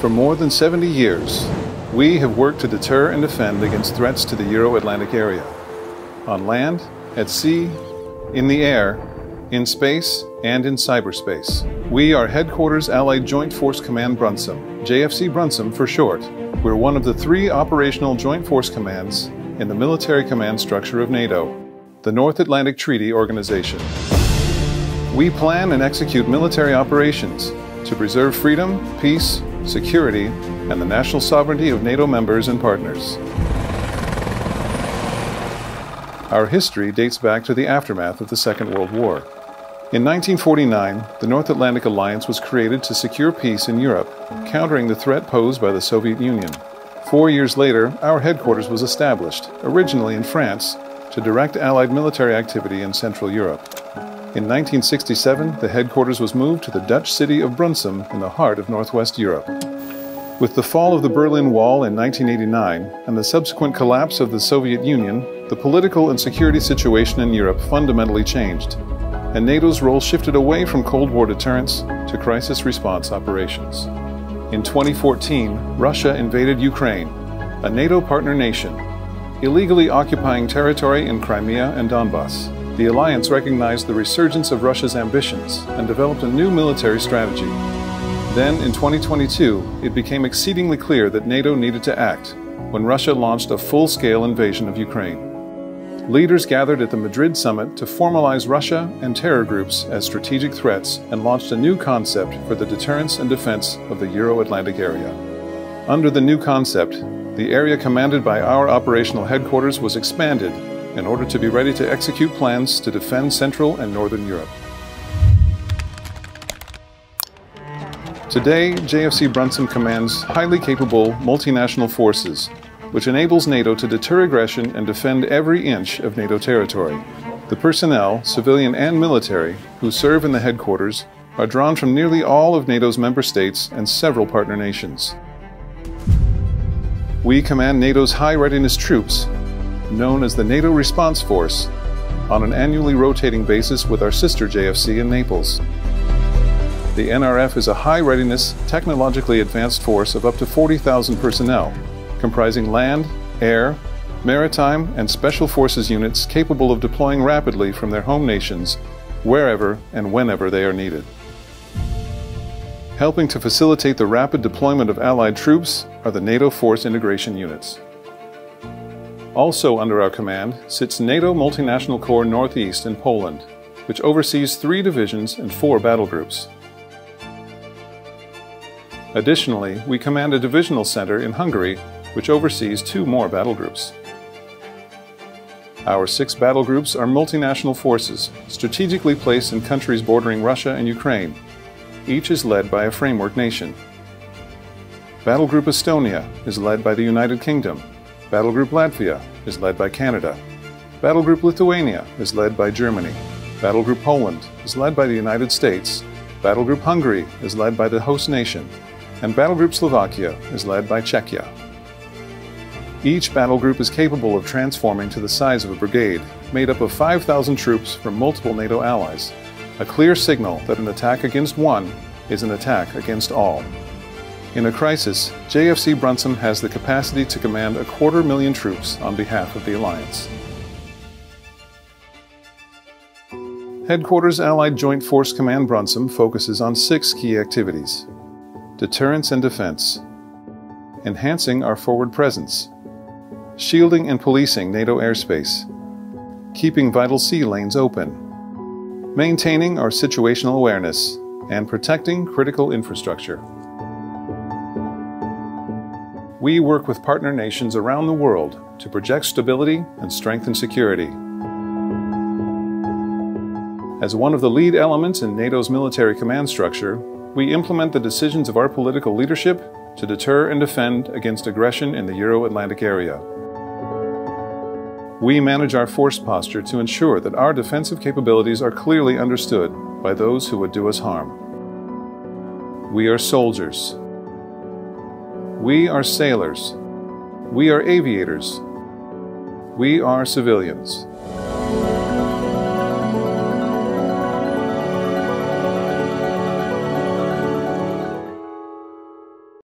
For more than 70 years, we have worked to deter and defend against threats to the Euro Atlantic area. On land, at sea, in the air, in space, and in cyberspace. We are Headquarters Allied Joint Force Command Brunssum, JFC Brunssum for short. We're one of the three operational Joint Force Commands in the military command structure of NATO, the North Atlantic Treaty Organization. We plan and execute military operations to preserve freedom, peace, security, and the national sovereignty of NATO members and partners. Our history dates back to the aftermath of the Second World War. In 1949, the North Atlantic Alliance was created to secure peace in Europe, countering the threat posed by the Soviet Union. Four years later, our headquarters was established, originally in France, to direct Allied military activity in Central Europe. In 1967, the headquarters was moved to the Dutch city of Brunssum in the heart of Northwest Europe. With the fall of the Berlin Wall in 1989 and the subsequent collapse of the Soviet Union, the political and security situation in Europe fundamentally changed, and NATO's role shifted away from Cold War deterrence to crisis response operations. In 2014, Russia invaded Ukraine, a NATO partner nation, illegally occupying territory in Crimea and Donbass the alliance recognized the resurgence of Russia's ambitions and developed a new military strategy. Then, in 2022, it became exceedingly clear that NATO needed to act when Russia launched a full scale invasion of Ukraine. Leaders gathered at the Madrid summit to formalize Russia and terror groups as strategic threats and launched a new concept for the deterrence and defense of the Euro Atlantic area. Under the new concept, the area commanded by our operational headquarters was expanded in order to be ready to execute plans to defend Central and Northern Europe. Today, JFC Brunssum commands highly capable multinational forces, which enables NATO to deter aggression and defend every inch of NATO territory. The personnel, civilian and military, who serve in the headquarters are drawn from nearly all of NATO's member states and several partner nations. We command NATO's high readiness troops known as the NATO Response Force, on an annually rotating basis with our sister JFC in Naples. The NRF is a high readiness, technologically advanced force of up to 40,000 personnel, comprising land, air, maritime, and special forces units capable of deploying rapidly from their home nations wherever and whenever they are needed. Helping to facilitate the rapid deployment of Allied troops are the NATO Force Integration Units. Also under our command sits NATO Multinational Corps Northeast in Poland, which oversees three divisions and four battle groups. Additionally, we command a divisional center in Hungary, which oversees two more battle groups. Our six battle groups are multinational forces, strategically placed in countries bordering Russia and Ukraine. Each is led by a framework nation. Battle Group Estonia is led by the United Kingdom, Battle Group Latvia is led by Canada. Battle Group Lithuania is led by Germany. Battle Group Poland is led by the United States. Battle Group Hungary is led by the host nation. And Battle Group Slovakia is led by Czechia. Each battle group is capable of transforming to the size of a brigade, made up of 5,000 troops from multiple NATO allies, a clear signal that an attack against one is an attack against all. In a crisis, JFC Brunssum has the capacity to command a quarter million troops on behalf of the Alliance. Headquarters Allied Joint Force Command Brunssum focuses on six key activities deterrence and defense, enhancing our forward presence, shielding and policing NATO airspace, keeping vital sea lanes open, maintaining our situational awareness, and protecting critical infrastructure. We work with partner nations around the world to project stability and strengthen security. As one of the lead elements in NATO's military command structure, we implement the decisions of our political leadership to deter and defend against aggression in the Euro Atlantic area. We manage our force posture to ensure that our defensive capabilities are clearly understood by those who would do us harm. We are soldiers we are sailors. We are aviators. We are civilians.